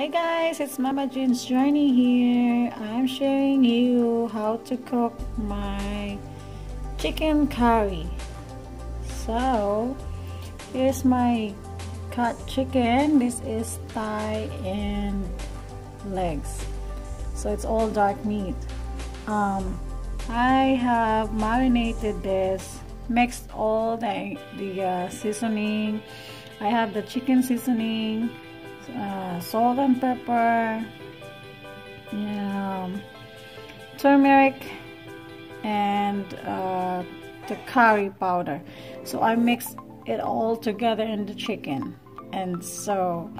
Hi guys, it's Mama Jen's Journey here. I'm showing you how to cook my chicken curry. So, here's my cut chicken. This is thigh and legs. So it's all dark meat. Um, I have marinated this, mixed all the, the uh, seasoning. I have the chicken seasoning, uh, salt and pepper, yeah, turmeric, and uh, the curry powder. So I mix it all together in the chicken. And so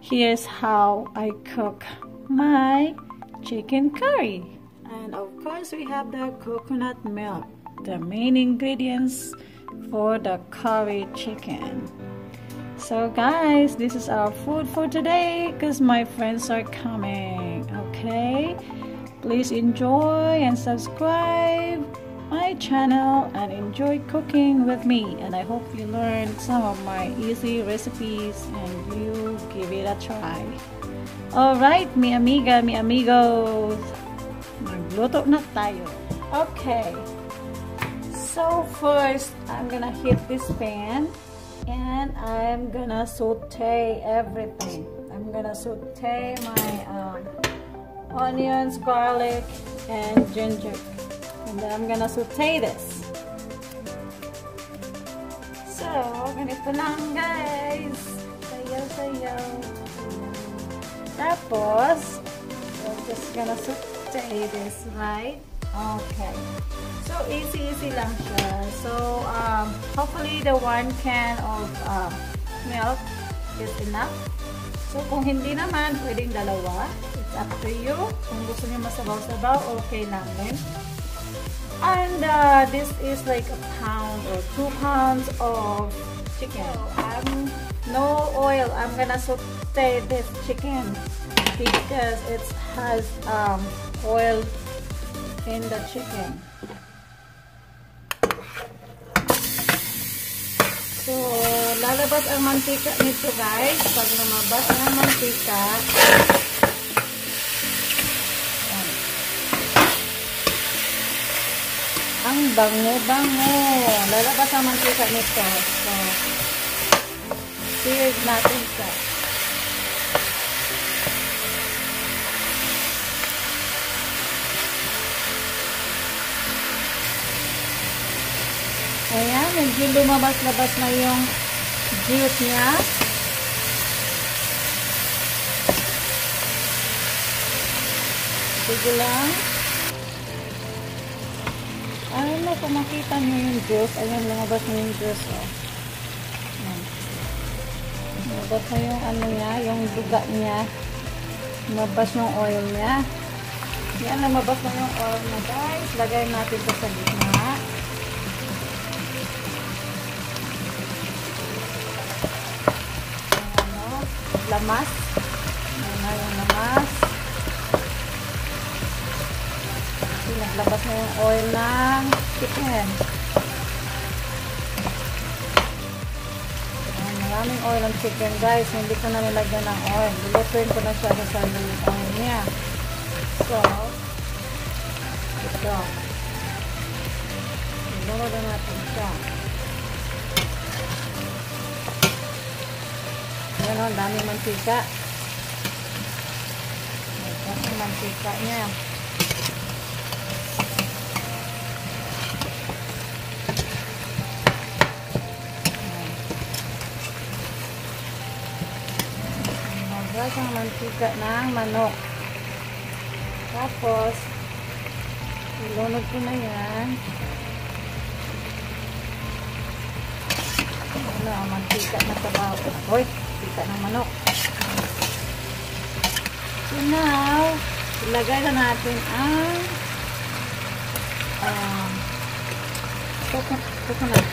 here's how I cook my chicken curry. And of course we have the coconut milk, the main ingredients for the curry chicken. So guys, this is our food for today because my friends are coming. Okay? Please enjoy and subscribe my channel and enjoy cooking with me and I hope you learned some of my easy recipes and you give it a try. Alright, mi amiga, mi amigos! Magluto na tayo. Okay. So first, I'm gonna heat this pan and I'm gonna saute everything I'm gonna saute my um, onions garlic and ginger and then I'm gonna saute this so ganito lang guys sayo sayo tapos I'm just gonna saute this right Okay. So easy easy lang siya. So um, hopefully the one can of uh, milk is enough. So kung hindi naman, pwedeng dalawa. It's up to you. Kung gusto niyo masabaw-sabaw, okay namin. And uh, this is like a pound or two pounds of chicken. Um, no oil. I'm gonna saute this chicken because it has um, oil and the chicken. So, lalabas ang mantika nito guys. Pag lumabas ang mantika, ang bango-bango. Lalabas ang mantika nito. So, seared natin siya. medyo lumabas-labas na yung juice niya. Sige lang. Ayun na, kung makita niyo yung juice, ayun, lumabas na yung juice, oh. Ayan. Lumabas na yung ano niya, yung duga niya. Lumabas yung oil niya. Yan, lumabas na yung oil na, guys. Lagay natin ito sa na. lamas. Ayan na yung lamas. Pinaglabas na yung oil ng chicken. Ayan, maraming oil ng chicken guys. Hindi ko na nilagyan ng oil. Dilutuin ko na siya sa yung oil niya. So, ito. Ibawa na natin siya. ano, ang daming mantika. Tapos yung mantika niya. Nagras ang mantika ng manok. Tapos, ilunod ko na yan. ano, mantika na trabaho. Hoy, mantika ng manok. So now, ilagay na natin ang um, coconut. coconut.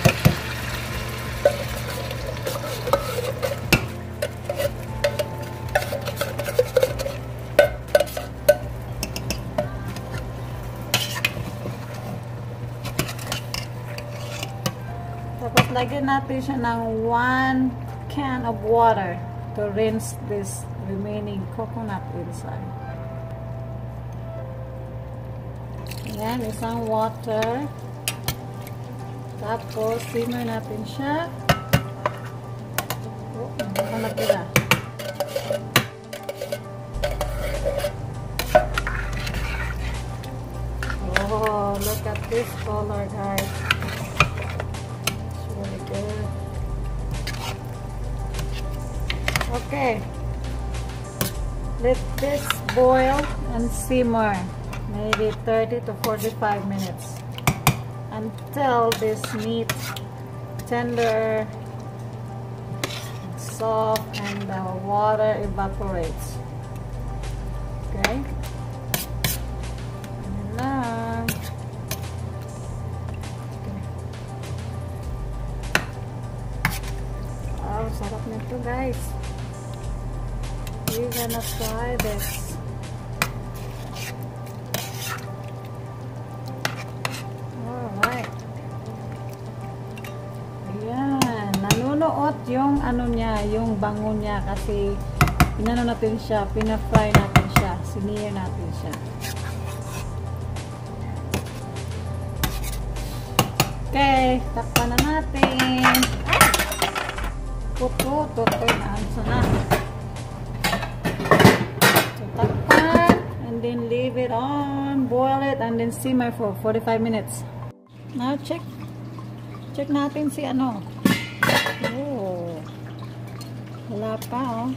natin siya ng 1 can of water to rinse this remaining coconut inside. Ayan, isang water. Tapos, simmer natin siya. Oh, nakalap nila. Oh, look at this color, guys. Okay. Let this boil and simmer maybe 30 to 45 minutes until this meat tender soft and the water evaporates okay and now okay. Oh, sarap nito guys we're gonna fry this. Alright. Ayan. Nanunuot yung ano niya, yung bango niya kasi inano natin siya, pina-fry natin siya, sinier natin siya. Okay, takpan na natin. Puto, tutoy na. Ano na? and then simmer for 45 minutes. Now check. Check natin si ano. Oh. Wala pa oh.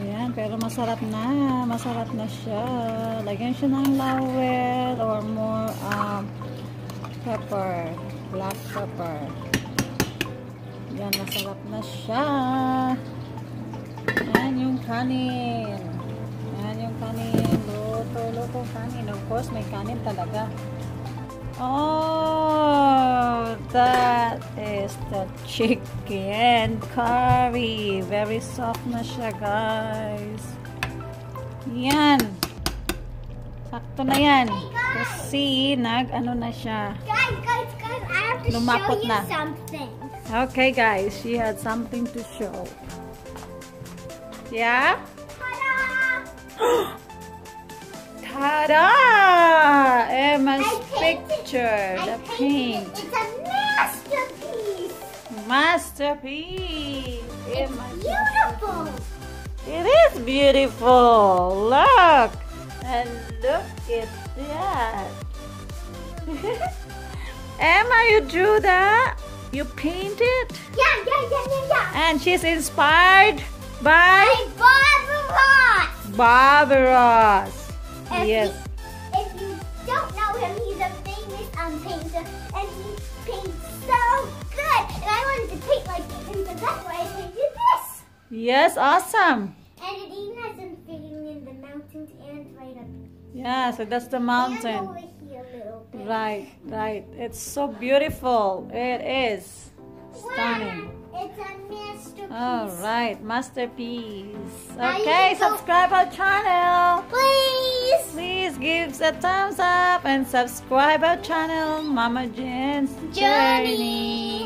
Ayan, pero masarap na. Masarap na siya. Lagyan siya ng lawel or more um, pepper. Black pepper. Ayan, masarap na siya. Ayan yung kanin. Ayan yung kanin luto kanin. Of course, may kanin talaga. Oh, that is the chicken curry. Very soft na siya, guys. Yan. Sakto na yan. Kasi nag-ano na siya. Guys, guys, guys, I have to Lumapot show you na. something. Okay, guys, she had something to show. Yeah? ta Emma's eh, picture. The paint. It. It's a masterpiece. Masterpiece. It's beautiful. It is beautiful. Look. And look at that. Emma, you drew that? You painted? Yeah, yeah, yeah, yeah, yeah. And she's inspired by? By Bob if yes. He, if you don't know him, he's a famous um, painter, and he paints so good. And I wanted to paint like this, and so that's why I painted this. Yes, awesome. And it even has him painting in the mountains and right up. Yeah, so that's the mountain. Right, right. It's so beautiful. It is stunning. Wow. It's a masterpiece. All right, masterpiece. Okay, subscribe our channel. Please. Please give a thumbs up and subscribe our channel, Mama Jen's Journey. Journey.